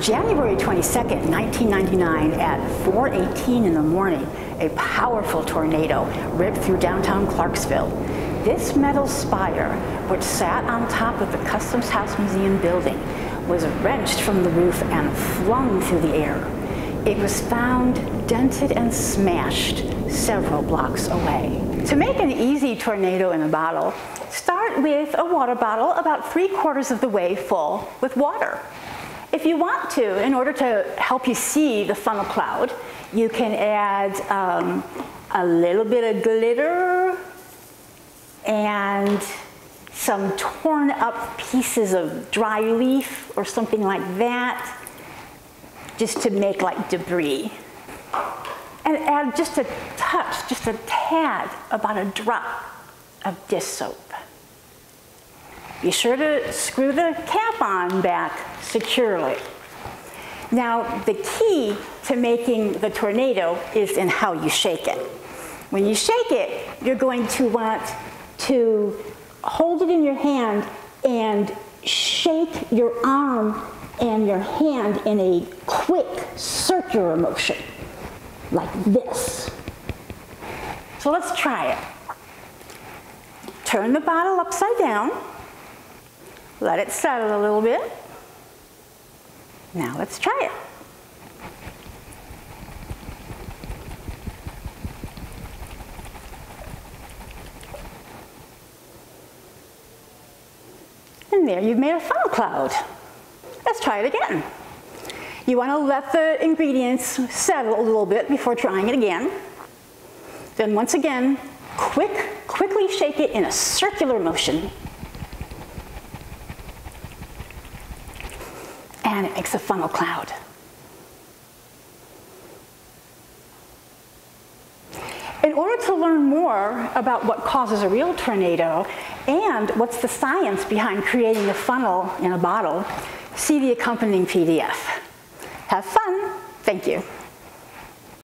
January 22nd, 1999, at 4.18 in the morning, a powerful tornado ripped through downtown Clarksville. This metal spire, which sat on top of the Customs House Museum building, was wrenched from the roof and flung through the air. It was found dented and smashed several blocks away. To make an easy tornado in a bottle, start with a water bottle about three quarters of the way full with water. If you want to, in order to help you see the funnel cloud, you can add um, a little bit of glitter and some torn up pieces of dry leaf or something like that, just to make like debris. And add just a touch, just a tad, about a drop of dish soap. Be sure to screw the cap on back securely. Now, the key to making the tornado is in how you shake it. When you shake it, you're going to want to hold it in your hand and shake your arm and your hand in a quick circular motion, like this. So let's try it. Turn the bottle upside down. Let it settle a little bit. Now let's try it. And there you've made a funnel cloud. Let's try it again. You want to let the ingredients settle a little bit before trying it again. Then once again, quick, quickly shake it in a circular motion and it makes a funnel cloud. In order to learn more about what causes a real tornado and what's the science behind creating a funnel in a bottle, see the accompanying PDF. Have fun. Thank you.